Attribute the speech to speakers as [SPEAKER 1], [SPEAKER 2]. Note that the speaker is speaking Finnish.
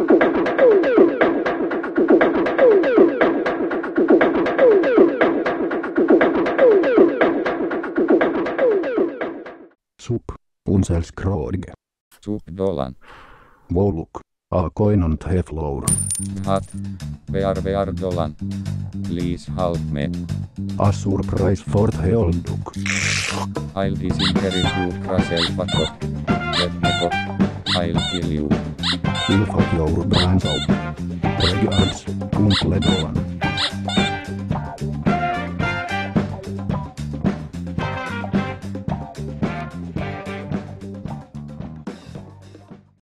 [SPEAKER 1] Sup. Unselskrodige.
[SPEAKER 2] Sup dolan.
[SPEAKER 1] Voluk. A koinant heflour.
[SPEAKER 2] Hat. Vear vear dolan. Please help me.
[SPEAKER 1] A surprise for heolduk.
[SPEAKER 2] I'll disinherit you kraselpako. I'll kill you.
[SPEAKER 1] Ilfat joudutaan sau. Radiance, kuuntele dolan.